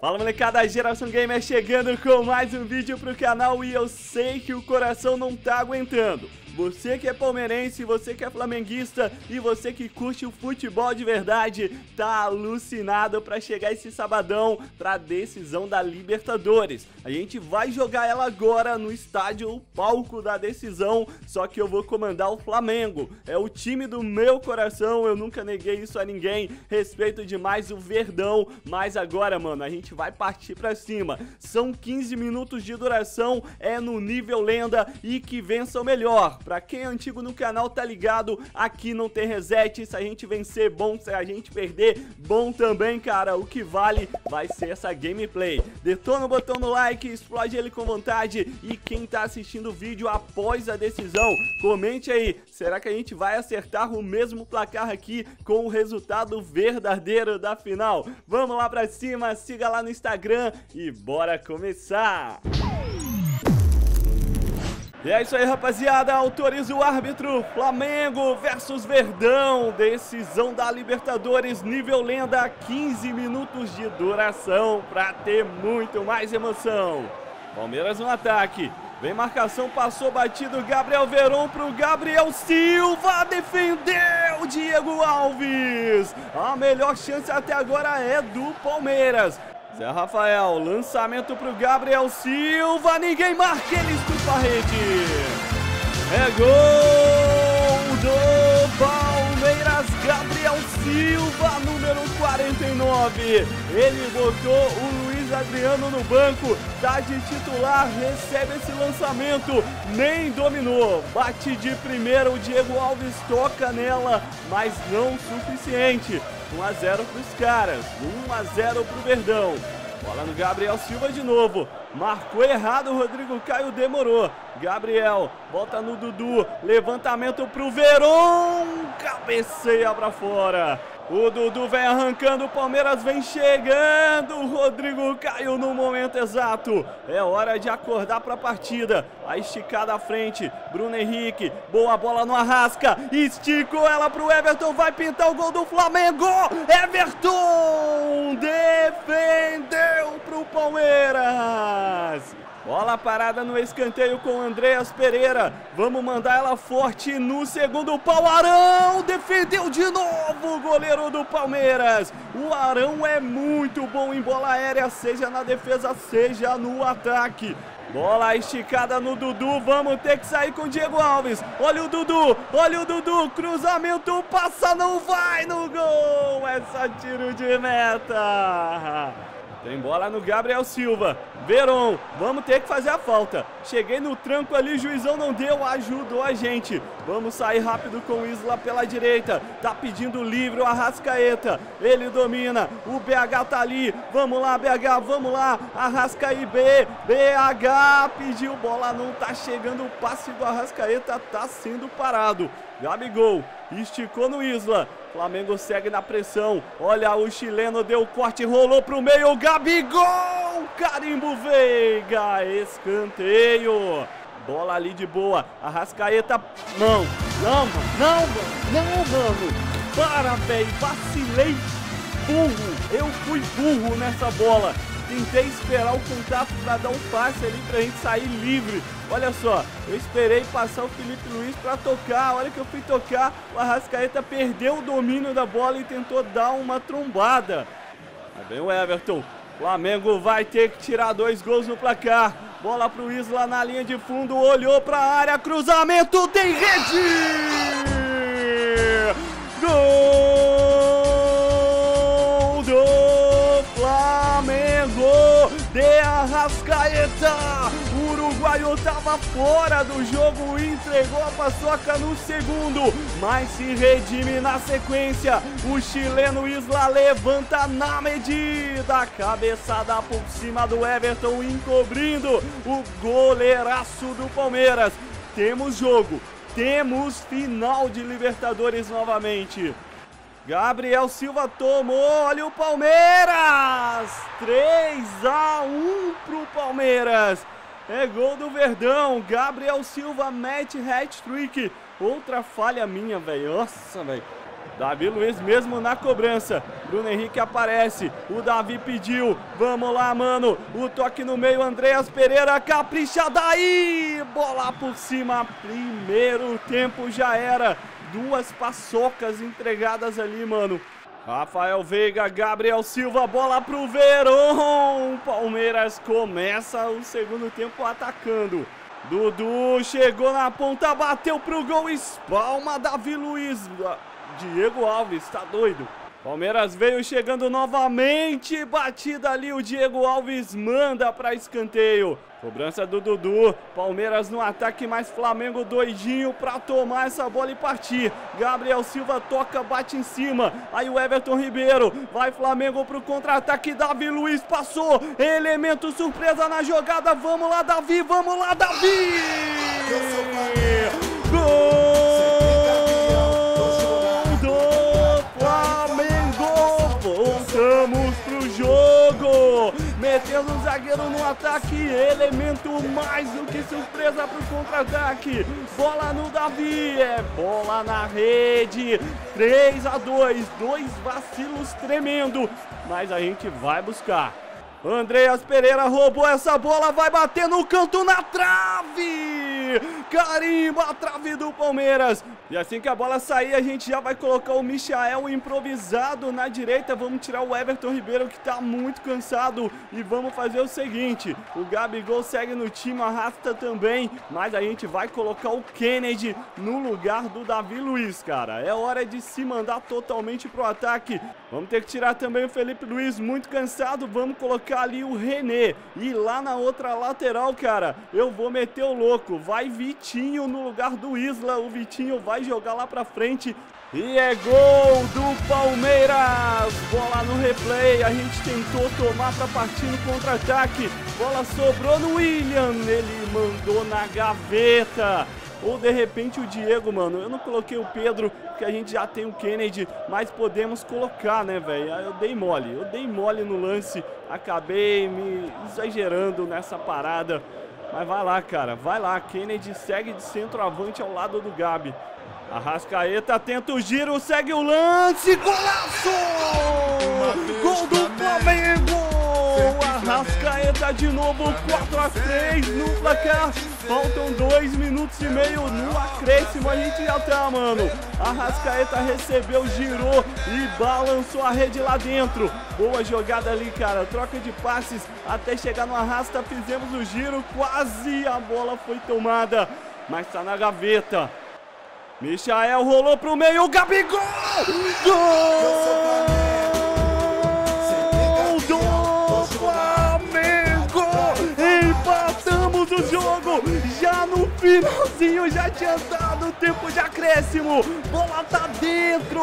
Fala molecada, Geração Gamer chegando com mais um vídeo pro canal e eu sei que o coração não tá aguentando. Você que é palmeirense, você que é flamenguista e você que curte o futebol de verdade, tá alucinado para chegar esse sabadão pra decisão da Libertadores. A gente vai jogar ela agora no estádio, o palco da decisão, só que eu vou comandar o Flamengo. É o time do meu coração, eu nunca neguei isso a ninguém. Respeito demais o Verdão, mas agora, mano, a gente vai partir pra cima. São 15 minutos de duração, é no nível lenda e que vença o melhor. Pra quem é antigo no canal tá ligado, aqui não tem reset, se a gente vencer, bom, se a gente perder, bom também, cara. O que vale vai ser essa gameplay. Detona o botão no like, explode ele com vontade e quem tá assistindo o vídeo após a decisão, comente aí, será que a gente vai acertar o mesmo placar aqui com o resultado verdadeiro da final? Vamos lá pra cima, siga lá no Instagram e bora começar! E é isso aí, rapaziada. Autoriza o árbitro. Flamengo versus Verdão. Decisão da Libertadores, nível lenda. 15 minutos de duração para ter muito mais emoção. Palmeiras no ataque. Vem marcação, passou batido. Gabriel Veron pro Gabriel Silva. Defendeu Diego Alves. A melhor chance até agora é do Palmeiras. Zé Rafael, lançamento pro Gabriel Silva, ninguém marca, ele estufa a rede. É gol do Palmeiras, Gabriel Silva, número 49. Ele botou o Luiz Adriano no banco, tá de titular, recebe esse lançamento, nem dominou. Bate de primeira, o Diego Alves toca nela, mas não suficiente. 1 a 0 para os caras, 1 a 0 para o Verdão. Bola no Gabriel Silva de novo. Marcou errado, o Rodrigo Caio demorou. Gabriel, volta no Dudu. Levantamento pro Veron. Cabeceia para fora. O Dudu vem arrancando, o Palmeiras vem chegando. O Rodrigo caiu no momento exato. É hora de acordar para a partida. A esticada à frente. Bruno Henrique, boa bola no Arrasca. Esticou ela pro Everton, vai pintar o gol do Flamengo. Everton defendeu pro Palmeiras. Bola parada no escanteio com Andreas Pereira. Vamos mandar ela forte no segundo pau. Arão defendeu de novo o goleiro do Palmeiras. O Arão é muito bom em bola aérea, seja na defesa, seja no ataque. Bola esticada no Dudu, vamos ter que sair com o Diego Alves. Olha o Dudu, olha o Dudu, cruzamento, passa, não vai no gol. Essa tiro de meta. Tem bola no Gabriel Silva. Veron, vamos ter que fazer a falta. Cheguei no tranco ali, juizão não deu, ajudou a gente. Vamos sair rápido com o Isla pela direita. Tá pedindo livre o Arrascaeta. Ele domina. O BH tá ali. Vamos lá, BH, vamos lá. Arrasca aí, B. BH pediu bola, não tá chegando. O passe do Arrascaeta tá sendo parado. Gabigol esticou no Isla. Flamengo segue na pressão. Olha, o chileno deu corte, rolou pro meio. Gabigol! Carimbo Veiga! Escanteio. Bola ali de boa. Arrascaeta. Não, não, não, não, mano. Para, velho. Vacilei. Burro. Eu fui burro nessa bola. Tentei esperar o contato para dar um passe ali pra gente sair livre. Olha só, eu esperei passar o Felipe Luiz para tocar. Olha que eu fui tocar, o Arrascaeta perdeu o domínio da bola e tentou dar uma trombada. Aí vem o Everton. Flamengo vai ter que tirar dois gols no placar. Bola pro Isla na linha de fundo, olhou para a área, cruzamento, tem rede! Gol fora do jogo, entregou a paçoca no segundo, mas se redime na sequência. O chileno Isla levanta na medida, cabeçada por cima do Everton, encobrindo o goleiraço do Palmeiras. Temos jogo, temos final de Libertadores novamente. Gabriel Silva tomou, olha o Palmeiras! 3 a 1 pro Palmeiras. É gol do Verdão. Gabriel Silva mete hat-trick. Outra falha minha, velho. Nossa, velho. Davi Luiz mesmo na cobrança. Bruno Henrique aparece. O Davi pediu. Vamos lá, mano. O toque no meio. Andreas Pereira capricha daí. Bola por cima. Primeiro tempo já era. Duas paçocas entregadas ali, mano. Rafael Veiga, Gabriel Silva, bola pro Verão. Palmeiras começa o segundo tempo atacando. Dudu chegou na ponta, bateu pro gol, espalma Davi Luiz. Diego Alves, tá doido. Palmeiras veio chegando novamente, batida ali, o Diego Alves manda para escanteio. Cobrança do Dudu, Palmeiras no ataque, mais Flamengo doidinho para tomar essa bola e partir. Gabriel Silva toca, bate em cima, aí o Everton Ribeiro, vai Flamengo pro contra-ataque, Davi Luiz passou, elemento surpresa na jogada, vamos lá Davi, vamos lá Davi! Gol! Metendo o zagueiro no ataque, elemento mais do que surpresa para o contra-ataque. Bola no Davi, é bola na rede, 3 a 2, dois vacilos tremendo, mas a gente vai buscar. Andreas Pereira roubou essa bola, vai bater no canto na trave! Carimba a trave do Palmeiras. E assim que a bola sair, a gente já vai colocar o Michael improvisado na direita. Vamos tirar o Everton Ribeiro que tá muito cansado. E vamos fazer o seguinte: o Gabigol segue no time, arrasta também. Mas a gente vai colocar o Kennedy no lugar do Davi Luiz, cara. É hora de se mandar totalmente pro ataque. Vamos ter que tirar também o Felipe Luiz, muito cansado. Vamos colocar ali o René. E lá na outra lateral, cara, eu vou meter o louco. Vai Vitinho no lugar do Isla. O Vitinho vai jogar lá pra frente. E é gol do Palmeiras! Bola no replay, a gente tentou tomar para partir no contra-ataque. Bola sobrou no William, ele mandou na gaveta. Ou de repente o Diego, mano. Eu não coloquei o Pedro, porque a gente já tem o Kennedy, mas podemos colocar, né, velho? Eu dei mole, eu dei mole no lance, acabei me exagerando nessa parada. Mas vai lá, cara, vai lá. Kennedy segue de centroavante ao lado do Gabi. Arrascaeta tenta o giro, segue o lance, golaço! Gol do Flamengo! Arrascaeta de novo, 4 a 3 no placar. Faltam 2 minutos e meio no acréscimo, a gente já tá, mano. Arrascaeta recebeu, girou e balançou a rede lá dentro. Boa jogada ali, cara. Troca de passes até chegar no arrasta. Fizemos o giro, quase a bola foi tomada, mas tá na gaveta. Michael rolou pro meio, Gabigol! Gol! Finalzinho já dado tempo de acréscimo. Bola tá dentro.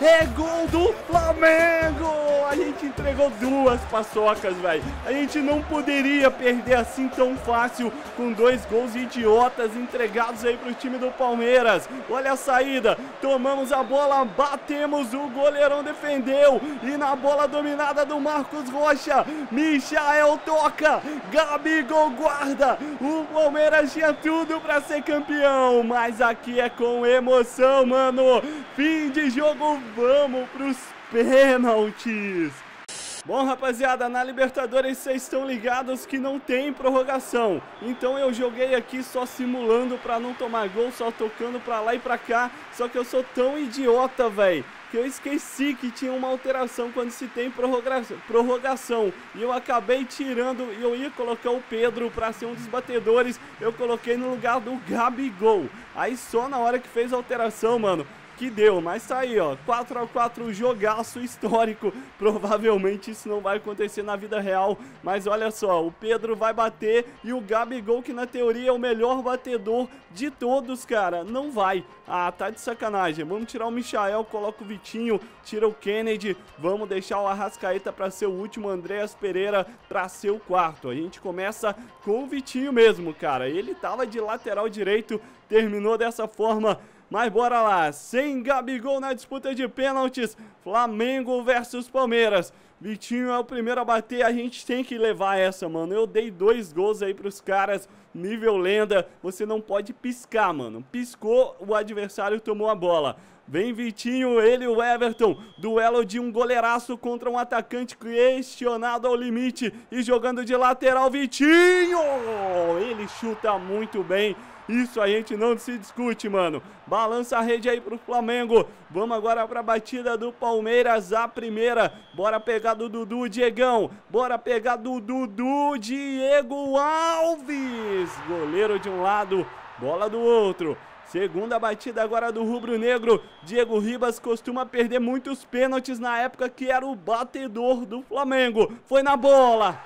É gol do Flamengo. A gente entregou duas paçocas, velho. A gente não poderia perder assim tão fácil com dois gols idiotas entregados aí pro time do Palmeiras. Olha a saída. Tomamos a bola, batemos, o goleirão defendeu. E na bola dominada do Marcos Rocha, Michael toca. Gabigol guarda. O Palmeiras tinha tudo para ser campeão, mas aqui é com emoção, mano. Fim de jogo, vamos pros pênaltis. Bom, rapaziada, na Libertadores vocês estão ligados que não tem prorrogação. Então eu joguei aqui só simulando para não tomar gol, só tocando para lá e para cá. Só que eu sou tão idiota, velho, que eu esqueci que tinha uma alteração quando se tem prorrogação. E eu acabei tirando, e eu ia colocar o Pedro para ser um dos batedores, eu coloquei no lugar do Gabigol. Aí só na hora que fez a alteração, mano, que deu, mas tá aí, ó, 4 a 4 jogaço histórico. Provavelmente isso não vai acontecer na vida real, mas olha só, o Pedro vai bater e o Gabigol, que na teoria é o melhor batedor de todos, cara, não vai. Ah, tá de sacanagem. Vamos tirar o Michael, coloca o Vitinho, tira o Kennedy, vamos deixar o Arrascaeta para ser o último, Andreas Pereira para ser o quarto. A gente começa com o Vitinho mesmo, cara. Ele tava de lateral direito, terminou dessa forma mas bora lá, sem Gabigol na disputa de pênaltis, Flamengo versus Palmeiras. Vitinho é o primeiro a bater, a gente tem que levar essa, mano. Eu dei dois gols aí pros caras, nível lenda. Você não pode piscar, mano. Piscou, o adversário tomou a bola. Vem Vitinho, ele e o Everton. Duelo de um goleiraço contra um atacante questionado ao limite. E jogando de lateral, Vitinho! Ele chuta muito bem. Isso a gente não se discute, mano. Balança a rede aí pro Flamengo. Vamos agora pra batida do Palmeiras, a primeira. Bora pegar do Dudu, Diegão. Bora pegar do Dudu, Diego Alves. Goleiro de um lado, bola do outro. Segunda batida agora do Rubro Negro. Diego Ribas costuma perder muitos pênaltis na época que era o batedor do Flamengo. Foi na bola.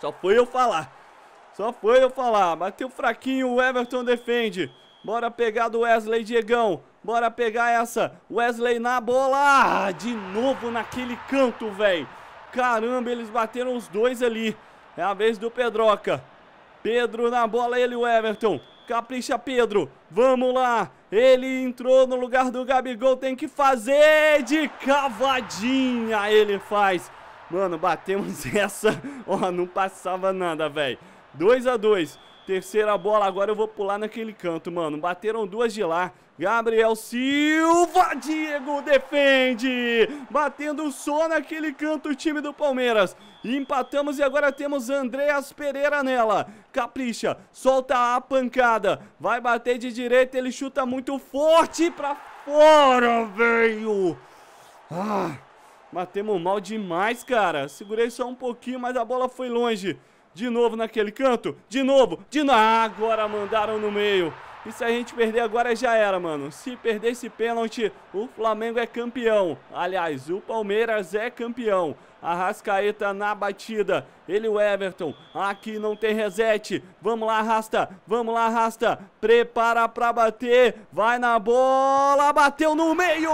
Só foi eu falar. Só foi eu falar. Bateu fraquinho, o Everton defende. Bora pegar do Wesley Diegão. Bora pegar essa. Wesley na bola. Ah, de novo naquele canto, velho. Caramba, eles bateram os dois ali. É a vez do Pedroca. Pedro na bola, ele o Everton. Capricha Pedro, vamos lá. Ele entrou no lugar do Gabigol, tem que fazer de cavadinha. Ele faz. Mano, batemos essa. Ó, não passava nada, velho. 2 a 2 Terceira bola, agora eu vou pular naquele canto, mano. Bateram duas de lá. Gabriel Silva, Diego defende. Batendo só naquele canto o time do Palmeiras. Empatamos e agora temos Andreas Pereira nela. Capricha, solta a pancada. Vai bater de direita, ele chuta muito forte pra fora, velho. Ah, batemos mal demais, cara. Segurei só um pouquinho, mas a bola foi longe. De novo naquele canto. De novo. De novo. Ah, agora mandaram no meio. E se a gente perder agora já era, mano. Se perder esse pênalti, o Flamengo é campeão. Aliás, o Palmeiras é campeão. Arrascaeta na batida. Ele o Everton. Aqui não tem reset. Vamos lá, arrasta. Vamos lá, arrasta. Prepara pra bater. Vai na bola. Bateu no meio.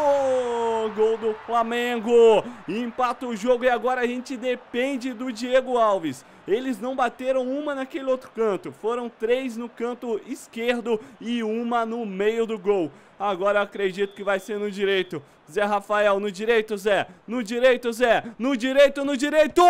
Gol do Flamengo. Empata o jogo e agora a gente depende do Diego Alves. Eles não bateram uma naquele outro canto. Foram três no canto esquerdo e uma no meio do gol. Agora acredito que vai ser no direito. Zé Rafael, no direito, Zé. No direito, Zé. No direito, no direito.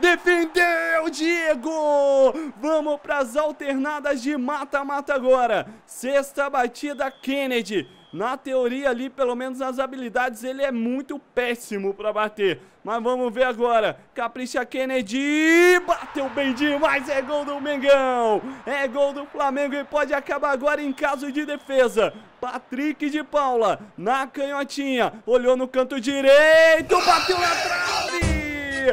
Defendeu, Diego. Vamos para as alternadas de mata-mata agora. Sexta batida, Kennedy. Na teoria ali, pelo menos nas habilidades, ele é muito péssimo para bater. Mas vamos ver agora. Capricha Kennedy. Bateu bem demais. É gol do Mengão. É gol do Flamengo e pode acabar agora em caso de defesa. Patrick de Paula na canhotinha. Olhou no canto direito. Bateu na trave.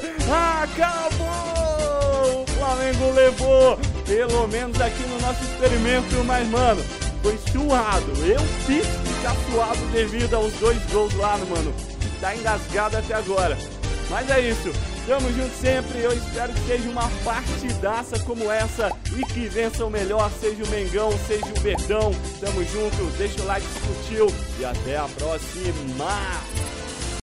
Acabou. O Flamengo levou. Pelo menos aqui no nosso experimento. Mas, mano, foi suado. Eu fiz ficar suado devido aos dois gols lá, mano. Tá engasgado até agora. Mas é isso. Tamo junto sempre. Eu espero que seja uma partidaça como essa e que vença o melhor, seja o Mengão, seja o Verdão. Tamo junto. Deixa o like se curtiu e até a próxima.